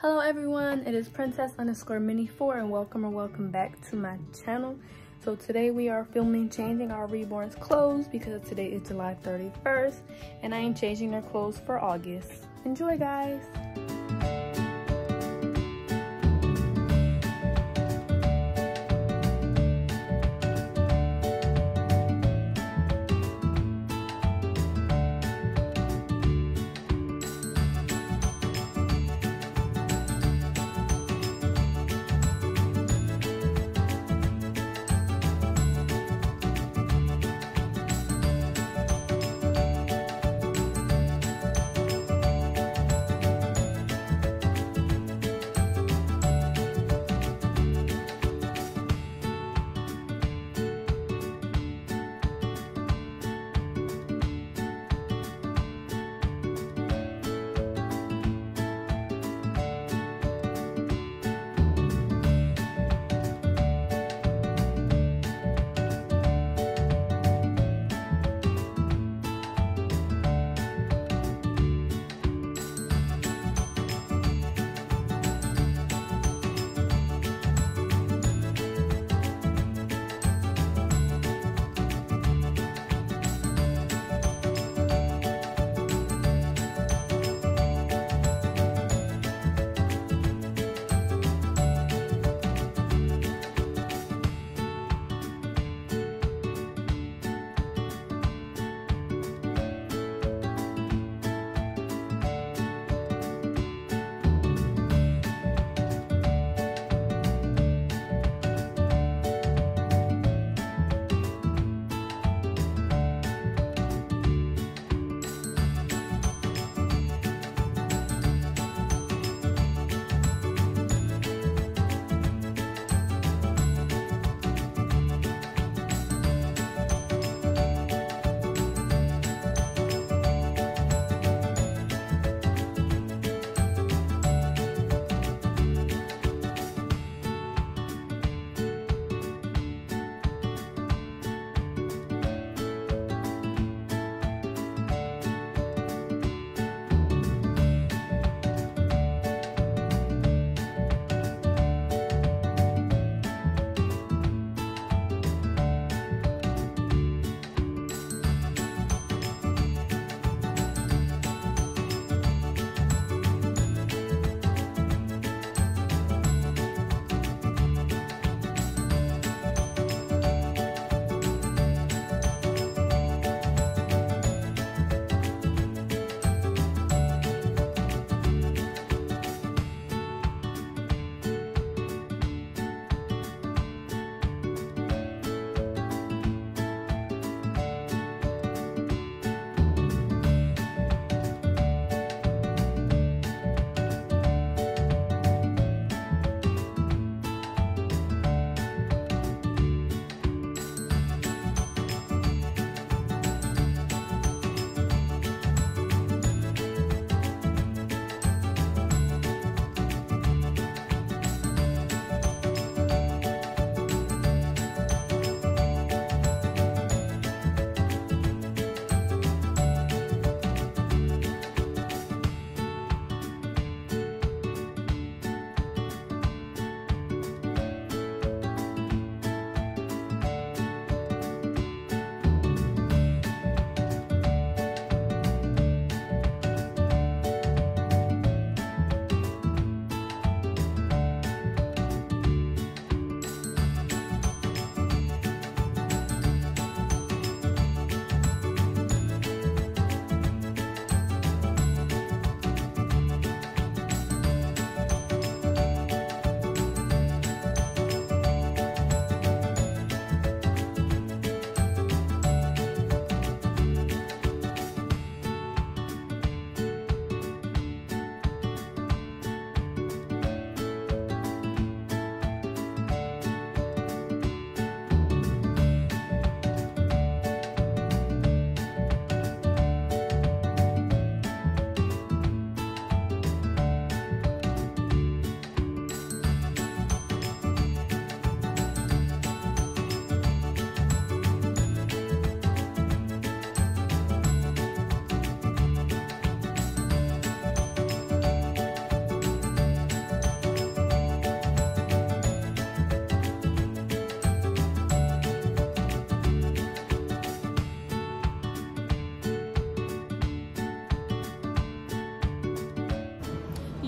Hello everyone, it is Princess underscore Minney 4 and welcome or welcome back to my channel. So today we are filming changing our reborn's clothes because today is July 31st and I am changing their clothes for August. Enjoy guys!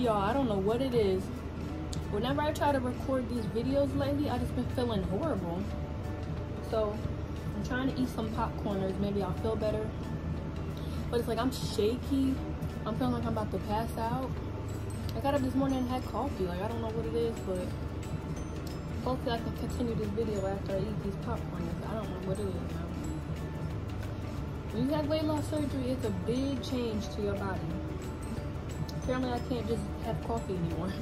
Y'all, I don't know what it is. Whenever I try to record these videos lately, I just been feeling horrible. So I'm trying to eat some popcorners. Maybe I'll feel better. But it's like I'm shaky. I'm feeling like I'm about to pass out. I got up this morning and had coffee. Like I don't know what it is, but hopefully I can continue this video after I eat these popcorners. I don't know what it is now. When you have weight loss surgery, it's a big change to your body. Apparently I can't just have coffee anymore.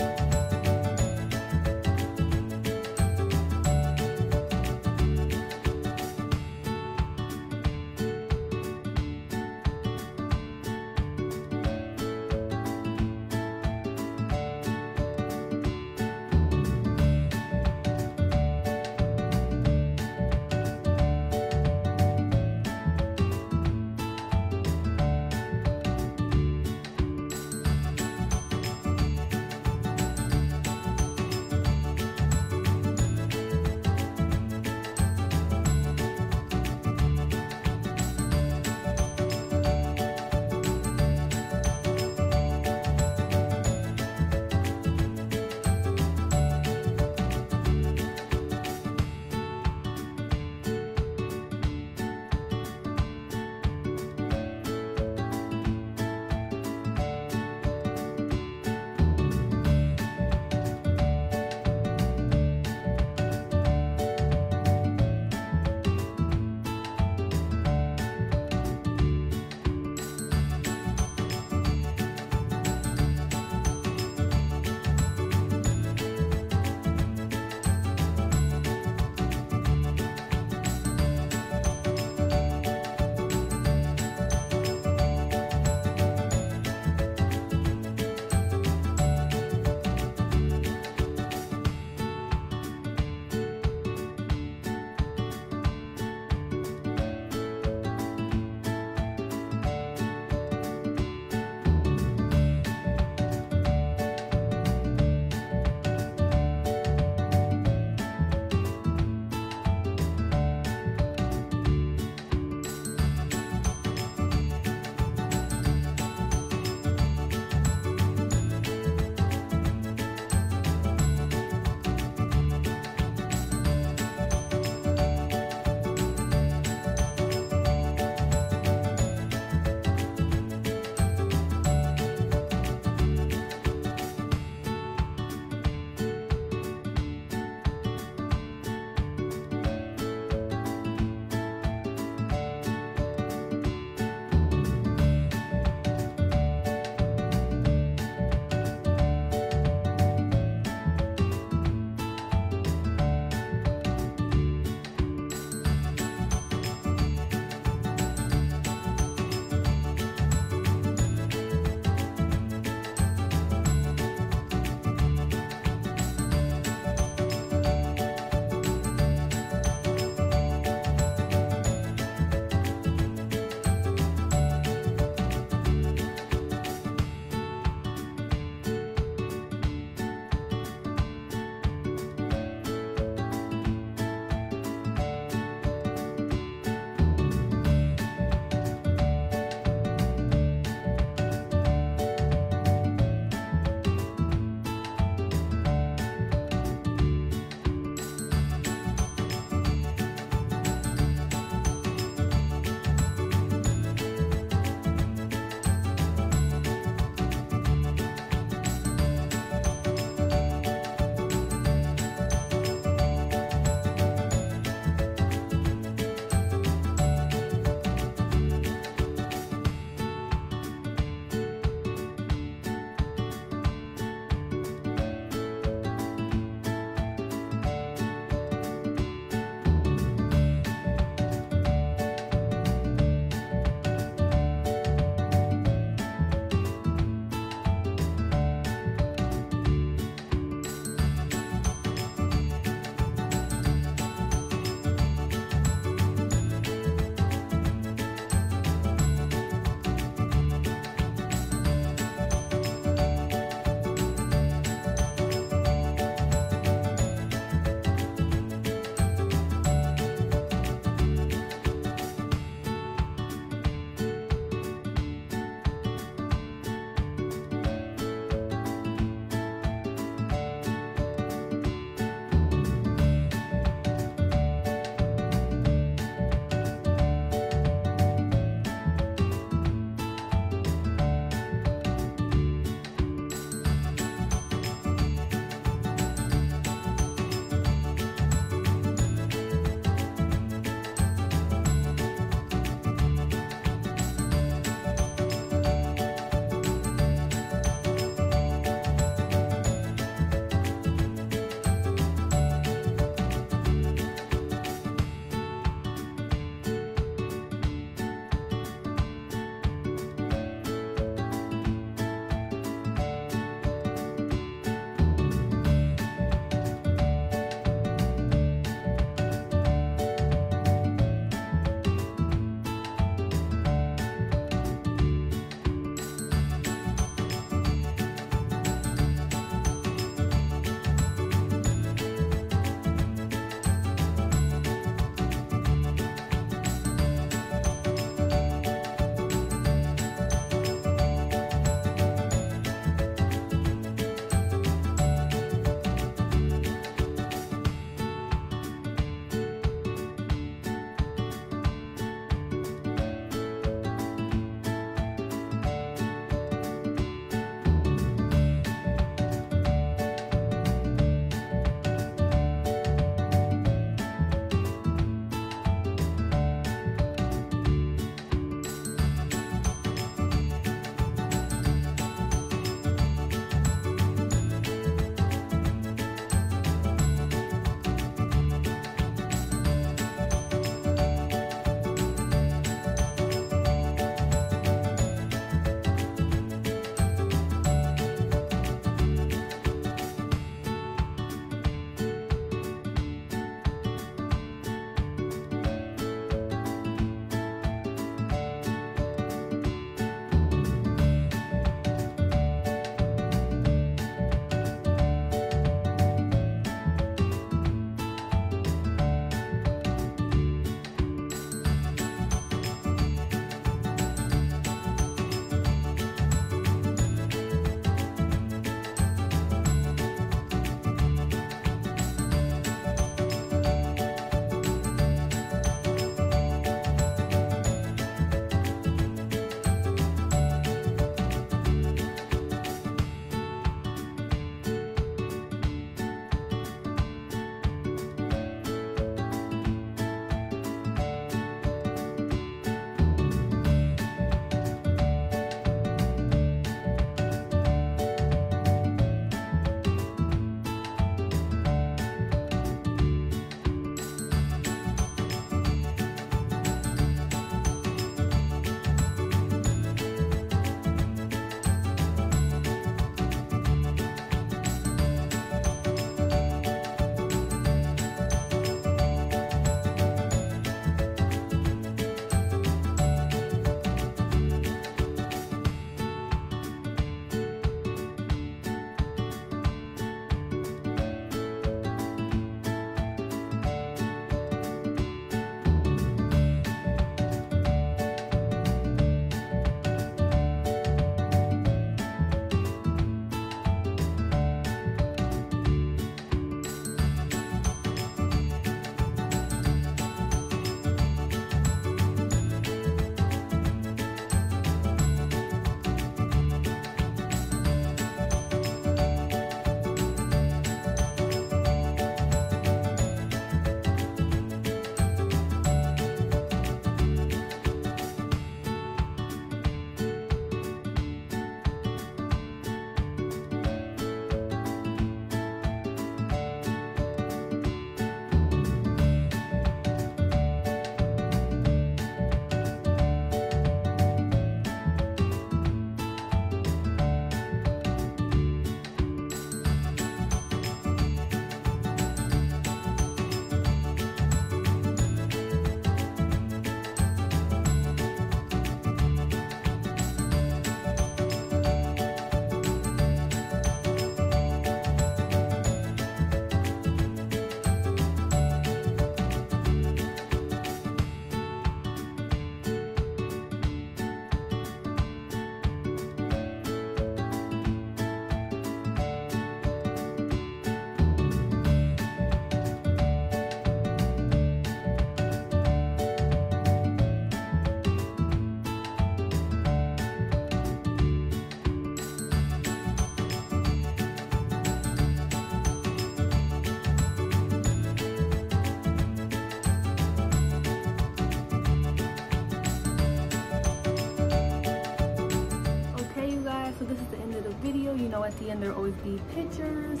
The there always be pictures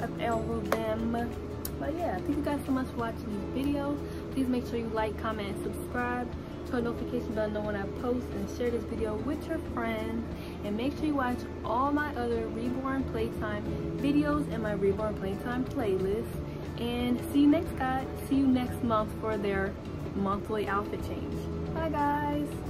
of all of them. But yeah thank you guys so much for watching these videos please make sure you like comment and subscribe. Turn notification bell know when i post and share this video with your friends. And make sure you watch all my other reborn playtime videos in my reborn playtime playlist. And see you next guys. See you next month for their monthly outfit change. Bye guys